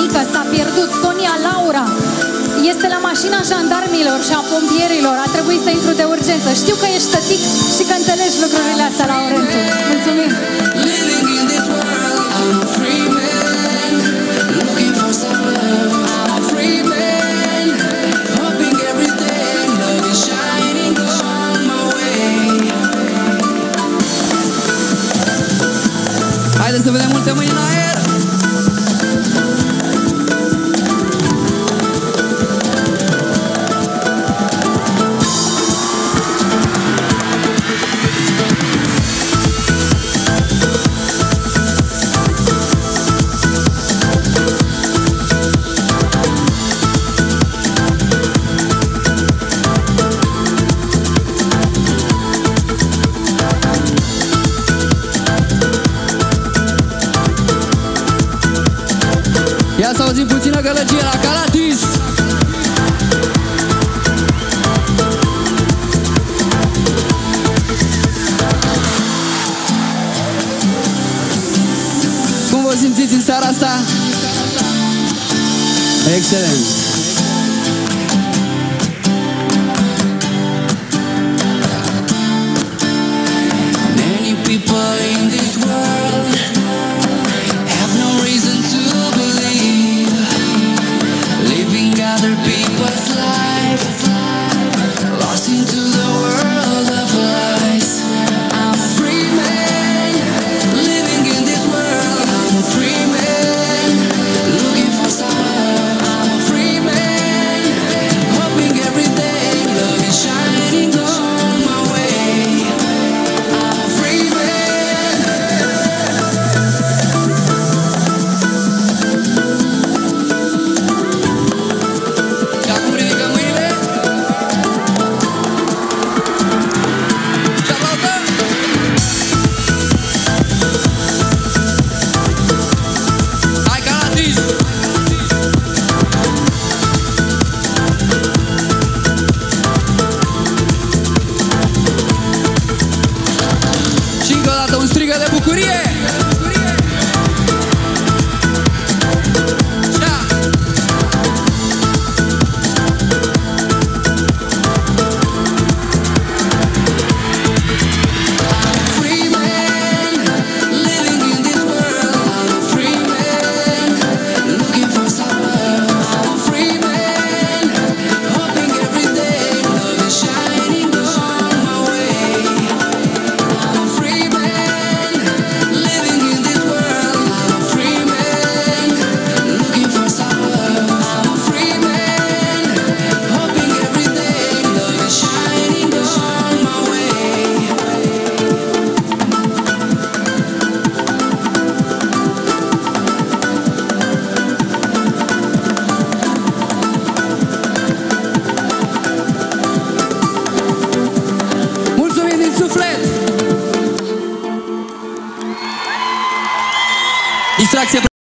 mică s-a pierdut, Sonia Laura este la mașina jandarmilor și a pompierilor, a trebuit să intru de urgență. Știu că ești tătic și că înțelegi lucrurile astea, Laurențu. Mulțumim! Haideți să vedem multe mâini în aer! bună gălăgie la Calatis! Cum vă simțiți în seara asta? Excelent! rather be dată un strigă de bucurie! será que você